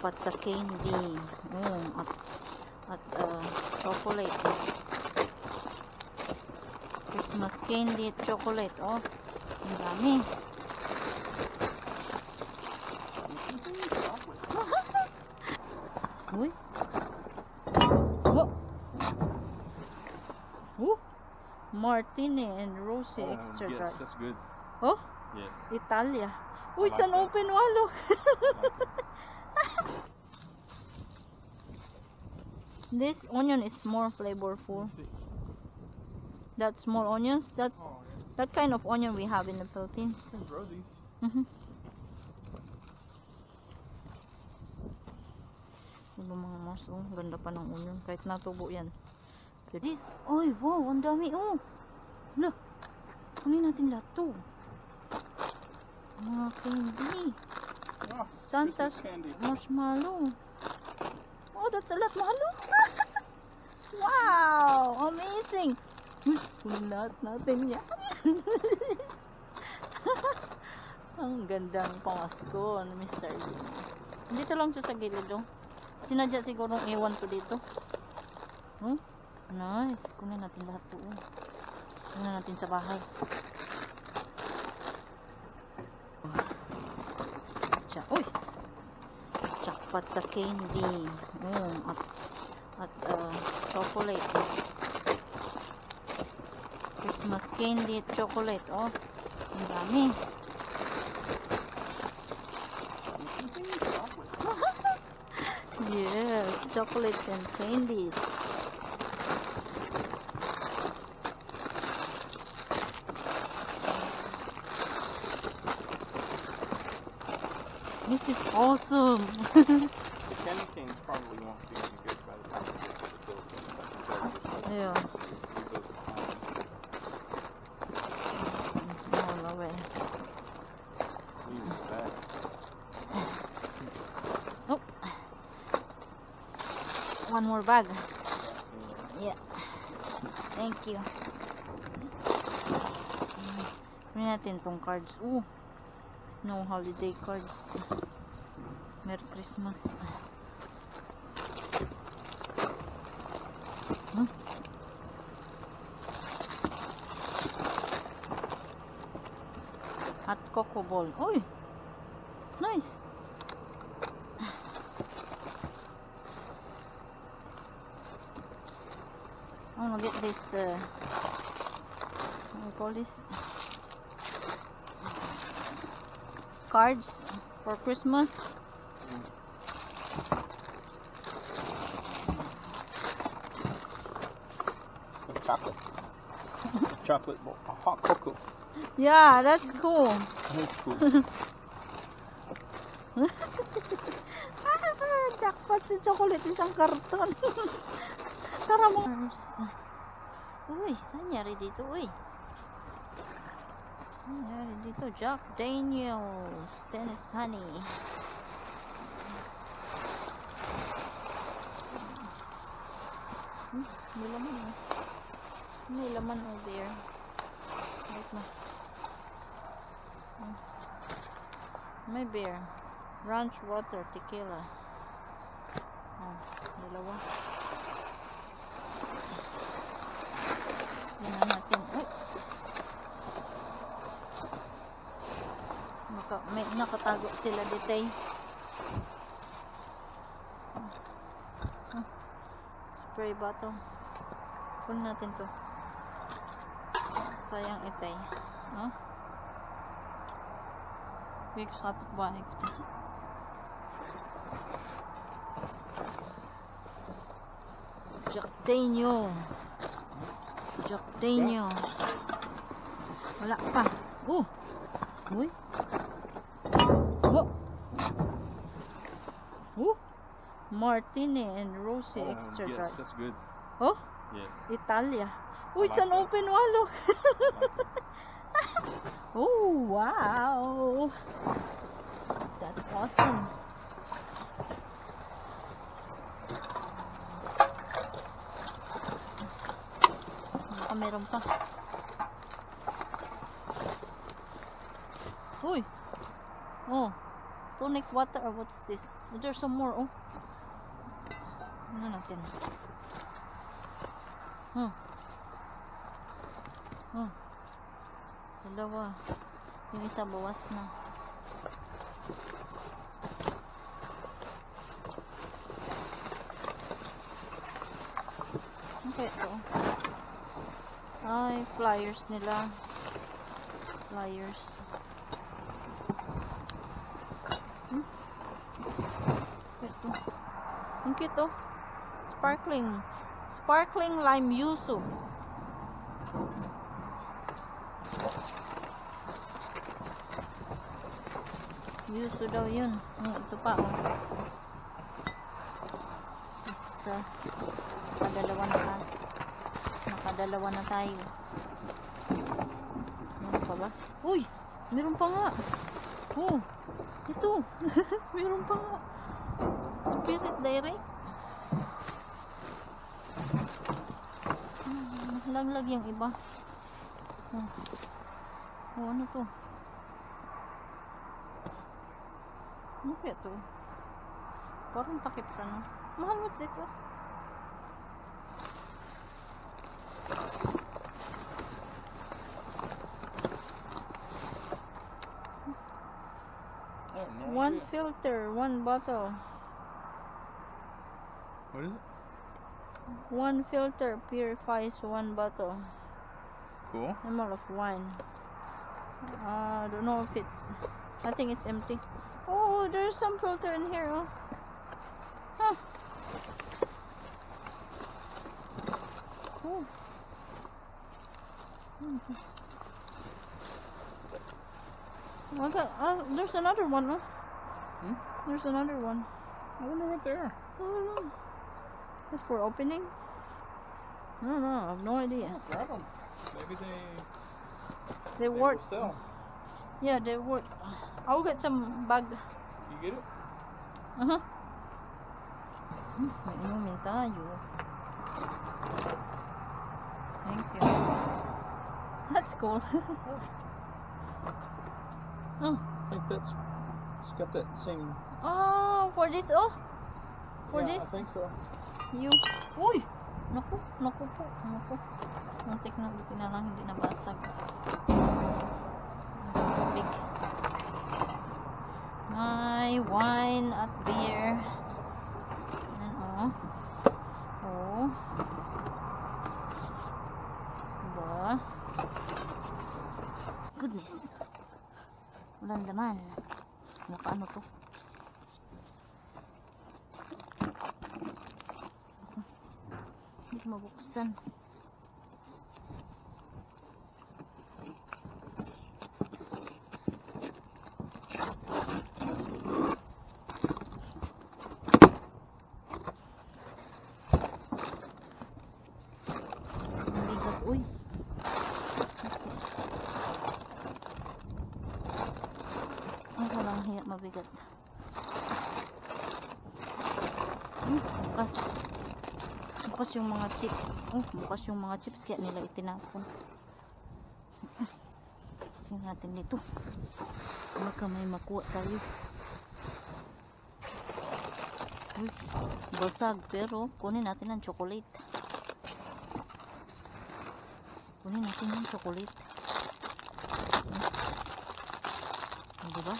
jackpot sa candy. Mm, at at uh, chocolate. Christmas candy at chocolate. Oh, ang dami. Uy. Oh. Oh. Martini and Rossi Um, extra yes, dry. that's good. Oh, Yes. Italia. Oh, it's like an that. open wallow. this onion is more flavorful. That small onions, that's Oh, that kind of onion we have in the Philippines. you can grow these. Mhm. Diba mga mas, oh, ganda pa ng onion. Kahit natubo yan. This, oy, wow, ang dami, oh. Hala, kunin natin lahat to. Mga candy. Oh, Santa's candy. marshmallow. That's a lot mahalo. wow, amazing. Lahat natin yan. Ang gandang pamasko ni Mr. Lee. Dito lang siya sa gilid, oh. Sinadya siguro iwan ko dito. Hmm? Nice. Kunin natin lahat to. oh. Kunin natin sa bahay. Uy! Jackpot sa candy. Mm, at at uh, chocolate. Christmas candy at chocolate. Oh, ang dami. yes, chocolates and candies. This is awesome. yeah. leave those behind. No, no way. Leave them back. Oh. One more bag. Yeah. Yeah. Thank you. Kunin natin tong cards. Ooh. Snow holiday cards. Merry Christmas. Hot ball. Uy! Nice! I wanna get this, uh, what do you call this? Cards for Christmas. Chocolate ball. Hot cocoa. Yeah, that's cool. That's cool. Ah, jackpot si chocolate isang karton. Tara mo. Uy, nangyari dito, uy. Nangyari dito, Jack Daniels, Tennis Honey. Hmm, may laman eh. May laman over there. Wait na. Hmm. May beer. Ranch water, tequila. Oh, dalawa. Na natin. Ay! Maka, may nakatago sila dito eh. Ah, Spray bottle. Kunin natin to. Sayang itay. Oh? Big sa kapitbahay ko. Jack Daniel. Jack Daniel. Wala pa. Oh. Uy. Oh. Oh. Martini and Rossi Um, extra yes, dry. that's good. Oh, Yes. Italia. Oh, it's like an that. open wallow. Like oh, wow. That's awesome. Baka meron pa. Uy. Oh. Tonic water or what's this? There's some more, oh. Ano natin? Hmm. Hmm. Dalawa. Yung isa bawas na. Okay, ito. Ay, flyers nila. Flyers. Hmm? Ang cute, oh. Sparkling. Sparkling lime yuzu. Yuzu daw yun. Hmm, ito pa, oh. Isa. Nakadalawa na tayo. Nakadalawa na tayo. Meron pa ba? Uy! Meron pa nga. Oh! Ito! meron pa nga. Spirit direct. Hmm, yung iba. Oh. oh, ano to? Kaya to? Parang takip sa ano. Mahal, what's this? Oh? No One idea. filter, one bottle. What is it? One filter purifies one bottle. Cool. Amount of wine. Uh, I don't know if it's. I think it's empty. Oh, there's some filter in here. Oh. Huh. Oh. Mhm. Okay, uh, there's another one. Huh? Hmm? There's another one. I wonder what they are. I don't know. It's for opening? I don't know. I have no idea. Grab them. Maybe they, They they work. Yeah, they work. I'll get some bag. You get it? Uh-huh. May inumin tayo. Thank you. That's cool. oh. I think that's. It's got that same. oh, for this, oh. For yeah, this, I think so. you. Uy! Naku, naku po. Naku. Muntik na buti na lang hindi nabasag. Big. My wine at beer. Ayan, oh. Oh. Ba? Goodness. Walang laman. Nakaano to? Hindi ko mabuksan. Ang bigat, uy. Ang walang hiya mabigat. Hmm, bukas. Bukas yung mga chips. Oh, bukas yung mga chips kaya nila itinapon. Tingnan natin dito. Baka may makuha tayo. Uy, basag pero kunin natin ang chocolate. Kunin natin yung chocolate. Diba?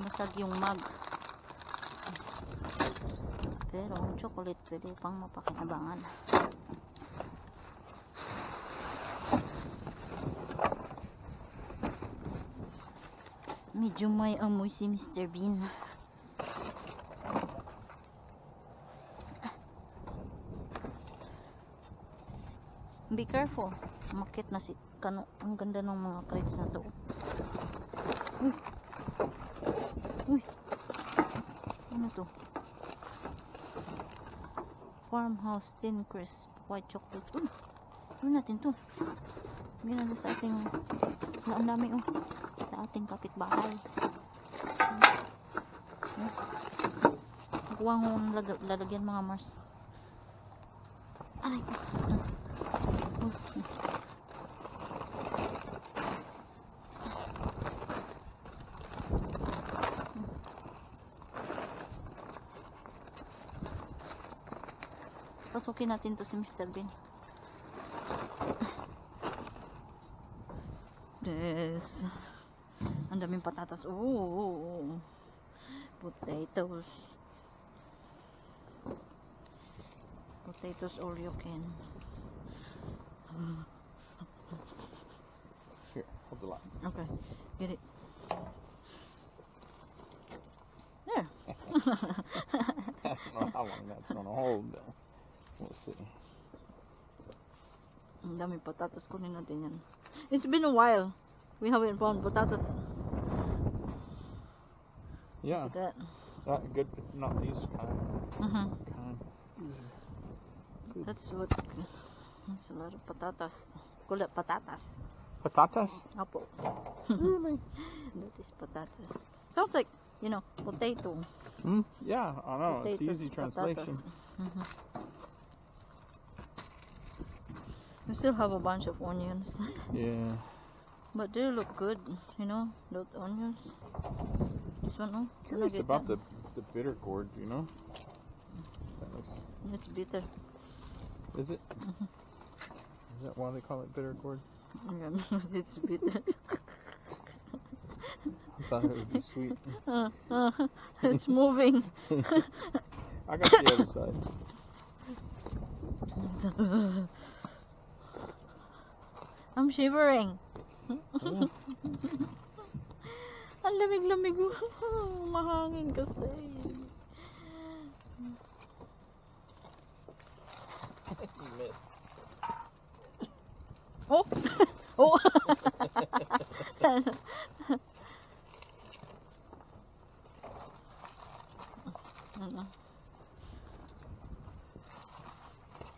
Basag yung mug. Pero ang chocolate pwede pang mapakinabangan. Medyo may amoy si Mr. Bean. Be careful. Makit na si kano. Ang ganda ng mga crates na to. Uy. Uy. Ano to? Farmhouse Thin Crisp White Chocolate. Uy. Uy natin to. Ginala sa ating na ang dami oh. Sa ating kapitbahay. Nakuha ko ng lag- lalagyan mga Mars. Aray ko. Pasukin natin to si Mr. Bean. Yes. Ang daming patatas. Oh, potatoes. Potatoes all you can. Here, hold the line. Okay, get it. There. I don't know how long that's gonna hold We'll see. Ang daming patatas. Kunin natin yan. It's been a while. We haven't found patatas. Yeah, that. not good. Not these kind. Mhm. Kind. That's what. That's a lot of patatas. Call it patatas. Patatas? Apo. really? that is patatas. Sounds like, you know, potato. Hmm? Yeah, I know. It's easy translation. patatas. Mhm. We still have a bunch of onions. Yeah. but they look good, you know, those onions. This one, can I Curious about that? the the bitter gourd. You know. That looks. It's bitter. Is it? Mhm. Is that why they call it bitter gourd? Yeah, it's bitter. I thought it would be sweet. Uh, uh, it's moving. I got the other side. I'm shivering. Oh. Ang lamig-lamig. Mahangin kasi. Oh! oh!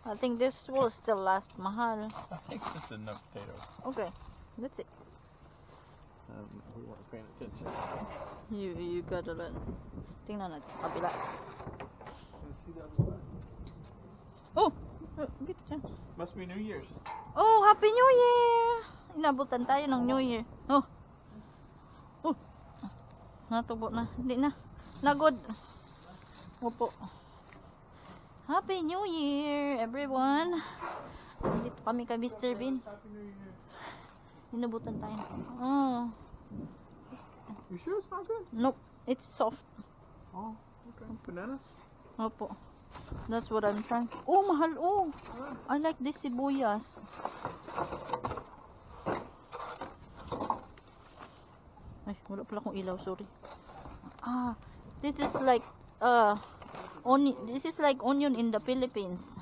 I think this will still last mahal. I think that's enough potatoes. Okay, that's it. Um, we weren't paying attention. You you gotta let. Tingnan natin sa kabila. Can see the other side? Oh! bit dyan. Must be New Year's. Oh, Happy New Year! Inabutan tayo ng New Year. Oh. Oh. Natubo na. Hindi na. Nagod. Opo. Happy New Year, everyone. Dito kami kay Mr. Bean. Inabutan tayo. Oh. You sure it's not good? Nope. It's soft. Oh, okay. Banana? Opo. That's what I'm saying. Oh, mahal. Oh. I like this sibuyas. Ay, wala pala akong ilaw. Sorry. Ah, this is like, uh, onion. This is like onion in the Philippines.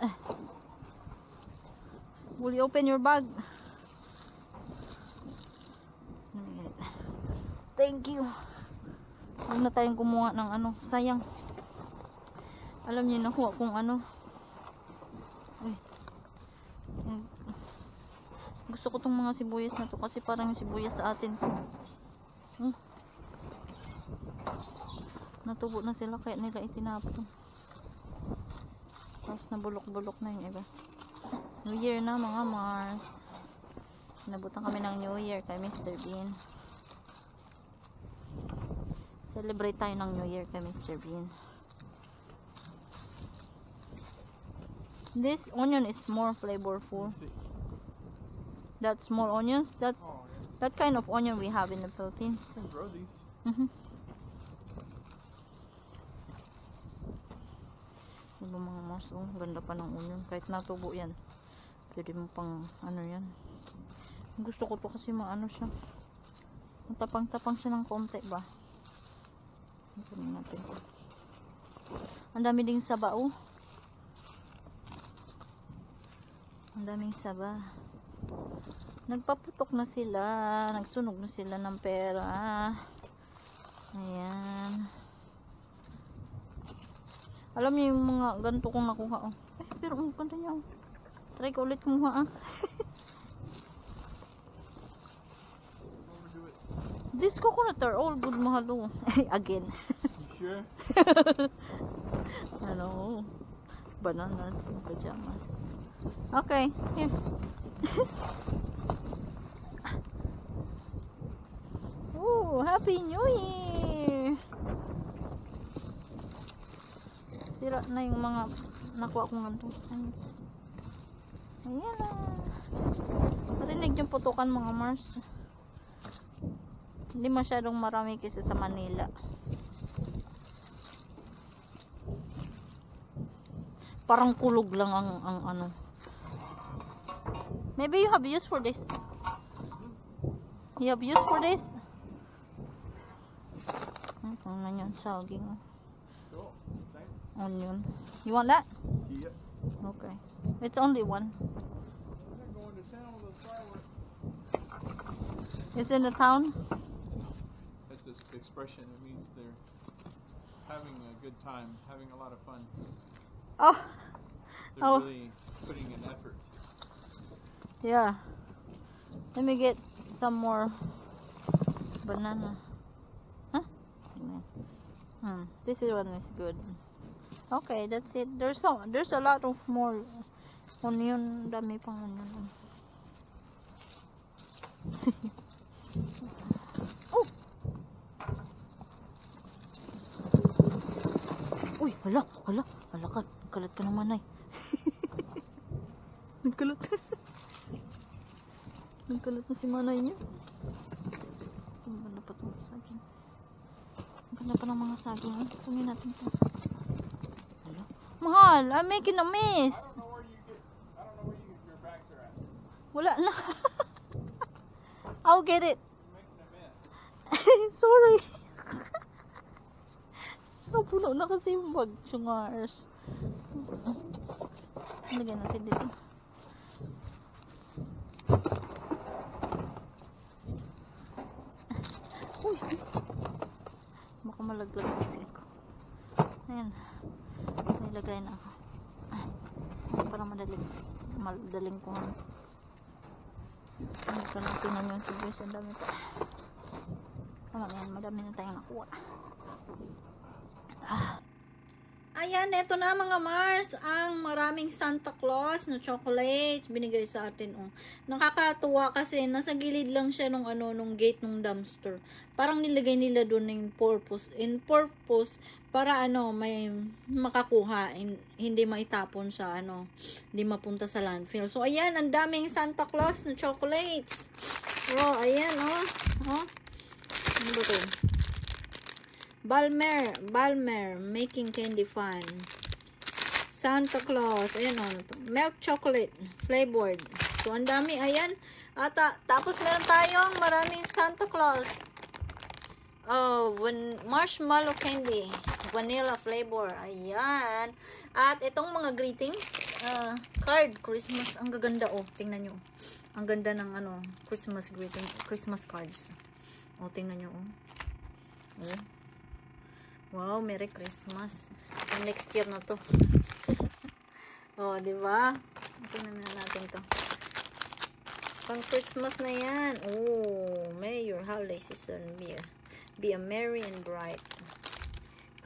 Gonna. Will you open your bag? Thank you. Huwag na tayong kumuha ng ano. Sayang. Alam niyo nakuha kung ano. Ay. Ay. Gusto ko tong mga sibuyas na to kasi parang yung sibuyas sa atin. Hmm. Natubo na sila kaya nila itinapon. Tapos nabulok-bulok na yung iba. New Year na mga Mars. Nabutan kami ng New Year kay Mr. Bean. Celebrate tayo ng New Year kay Mr. Bean. This onion is more flavorful. Let's see. That small onions, that's Oh, yeah. that kind of onion we have in the Philippines. You can grow these. Mhm. Diba mga mas, oh, ganda pa ng onion. Kahit natubo yan. Pwede mo pang, ano yan. Gusto ko to kasi maano siya. Matapang-tapang siya ng konti ba. Ito natin. Ang dami ding saba, oh. Ang daming saba. Nagpaputok na sila. Nagsunog na sila ng pera. Ayan. Alam niyo yung mga ganito kong nakuha. Oh. Eh, pero ang ganda niya. Oh. Try ko ulit kumuha ah. This coconut are all good mahalo. Again. You sure? ano, bananas, pajamas. Okay, here. Oh, Happy New Year! Sira na yung mga nakuha kong ganito. Ayan. Ayan na. Marinig yung putukan mga Mars. Hindi masyadong marami kasi sa Manila. Parang kulog lang ang, ang ano. Maybe you have use for this. You have use for this? Tingnan saging. Onion. You want that? Okay. It's only one. It's in the town? That's an expression. It means they're having a good time, having a lot of fun. Oh, They're Oh. really putting in effort. yeah. Let me get some more banana. Huh? Hmm. This is one is good. Okay, that's it. There's so there's a lot of more onion. Dami pang onion. Uy, hala, hala, hala ka. Kalat ka naman ay. Nagkalat ka. Nagkalat na si manay niyo. Ang pa itong saging. Ang ganda pa ng mga saging. eh. Kunin natin ito. Mahal, I'm making a mess. Wala na. I'll get it. Sorry. Napuno na kasi yung bag. Chungars. Lagyan natin dito. Uy. Baka malaglag kasi ako. Ayan. Nilagay na ako. Para madaling madaling ko. Ano ka na yung sibuyas. Ang dami pa. Tama yan. Madami na tayong nakuha. Ayan, eto na mga Mars, ang maraming Santa Claus na chocolates binigay sa atin. Oh. Nakakatuwa kasi nasa gilid lang siya nung ano nung gate nung dumpster. Parang nilagay nila doon in purpose, in purpose para ano may makakuha, in, hindi maitapon sa ano, hindi mapunta sa landfill. So ayan, ang daming Santa Claus na chocolates. Oh, ayan oh. Oh. Ano ba 'to? Balmer, Balmer, making candy fun. Santa Claus, ayan o, ano milk chocolate, flavored. So, ang dami, ayan. At, tapos meron tayong maraming Santa Claus. Oh, van marshmallow candy, vanilla flavor. Ayan. At itong mga greetings, ah, card, Christmas, ang gaganda oh. Tingnan nyo. Ang ganda ng ano, Christmas greeting, Christmas cards. Oh, tingnan nyo oh. Oh. Wow, Merry Christmas. So, next year na to. oh, di ba? Tingnan na natin to. Pang Christmas na yan. Oh, may your holiday season be a, be a merry and bright.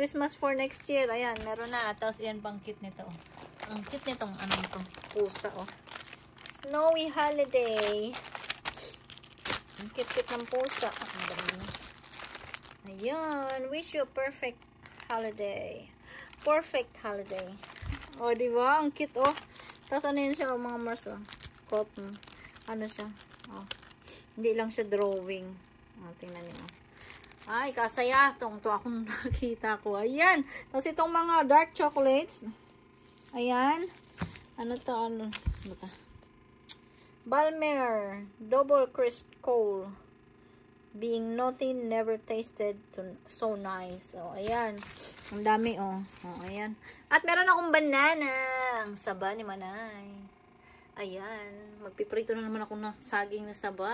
Christmas for next year. Ayan, meron na. Tapos, yan pang cute nito. Ang cute nitong ano to. Pusa, oh. Snowy holiday. Ang cute-cute ng pusa. Ang. Ayan, wish you a perfect holiday. Perfect holiday. O, oh, di ba? Ang cute, oh. Tapos ano yun siya, oh, mga Mars, oh. Cotton. Ano siya? Oh. Hindi lang siya drawing. Oh, tingnan niyo. Ay, kasaya. Itong to akong nakita ko. Ayan. Tapos itong mga dark chocolates. Ayan. Ano to? Ano? Ano to? Balmer. Double crisp coal being nothing never tasted to, so nice. Oh, ayan. Ang dami, oh. Oh, ayan. At meron akong banana. Ang saba ni Manay. Ayan. Magpiprito na naman ako ng saging na saba.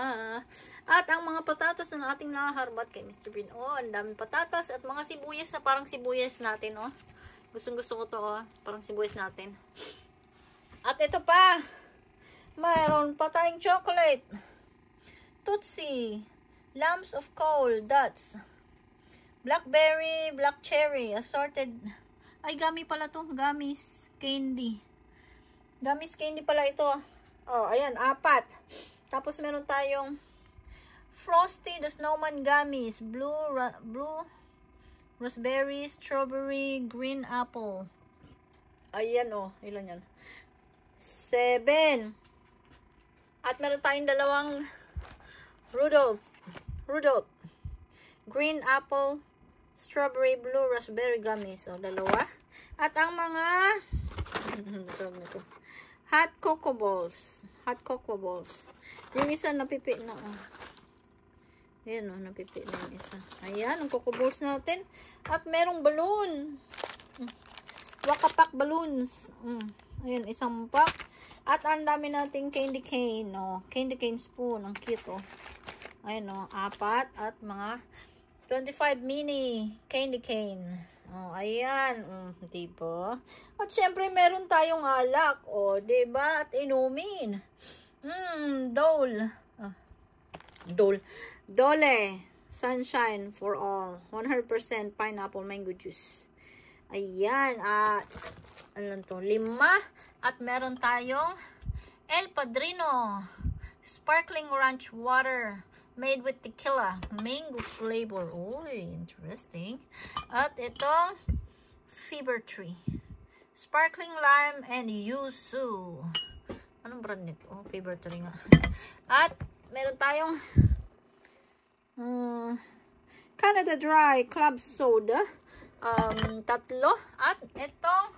At ang mga patatas na ating nakaharbat kay Mr. Bean. Oh, ang daming patatas at mga sibuyas na parang sibuyas natin, oh. Gustong gusto ko to, oh. Parang sibuyas natin. At ito pa. Mayroon pa tayong chocolate. Tootsie. Lumps of coal, dots. Blackberry, black cherry, assorted. Ay, gami pala to. Gamis candy. Gamis candy pala ito. Oh, ayan, apat. Tapos meron tayong Frosty the Snowman Gummies. Blue, ra- blue, raspberry, strawberry, green apple. Ayan oh, ilan yan? Seven. At meron tayong dalawang Rudolph. Rudolph. Green apple, strawberry, blue, raspberry gummies. So, dalawa. At ang mga. Hot cocoa balls. Hot cocoa balls. Yung isa napipi na. Oh. Ayan o, oh, napipi na yung isa. Ayan, ang cocoa balls natin. At merong balloon. Mm. Wakapak balloons. Mm. Ayan, isang pack. At ang dami nating candy cane. Oh. Candy cane spoon. Ang cute oh. Ayan o, apat. At mga 25 mini candy cane. Oh, ayan. Mm, diba? At syempre, meron tayong alak. O, oh, diba? At inumin. Mmm, dole. Ah, dole. Dole. Sunshine for all. 100% pineapple mango juice. Ayan. At, ano to? Lima. At meron tayong El Padrino. Sparkling orange water made with tequila, mango flavor. Uy, interesting. At itong Fever Tree. Sparkling lime and yuzu. Anong brand nito? Oh, Fever Tree nga. At meron tayong um, Canada Dry Club Soda. Um, tatlo. At itong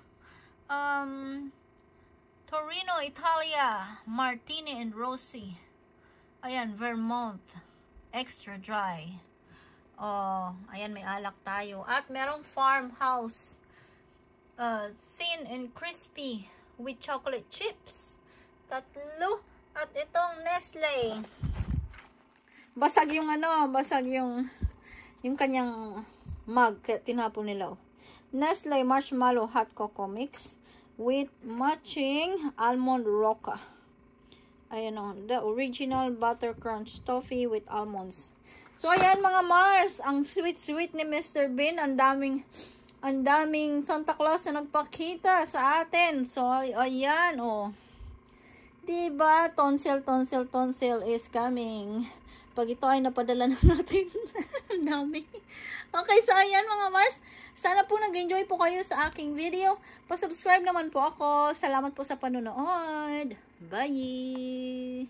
um, Torino Italia Martini and Rossi. Ayan, Vermont. Extra dry. Oh, ayan, may alak tayo. At merong farmhouse. Uh, thin and crispy with chocolate chips. Tatlo. At itong Nestle. Basag yung ano, basag yung yung kanyang mug. Tinapon nila. Oh. Nestle Marshmallow Hot Cocoa Mix with matching almond roca. Ayan o, the original butter crunch toffee with almonds. So, ayan mga Mars, ang sweet-sweet ni Mr. Bean, ang daming, ang daming Santa Claus na nagpakita sa atin. So, ayan o. Diba, tonsil, tonsil, tonsil is coming. Pag ito ay napadala na natin, ang dami. Okay, so ayan mga Mars. Sana po nag-enjoy po kayo sa aking video. Pa-subscribe naman po ako. Salamat po sa panonood. Bye!